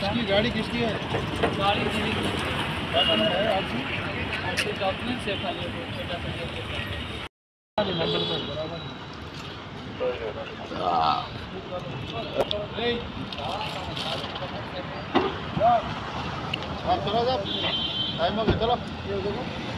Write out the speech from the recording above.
किसकी गाड़ी किसकी है? गाड़ी है? डॉक्यूमेंट से खाली है आप चलो जा। टाइम हो गया चलो। ये देखो की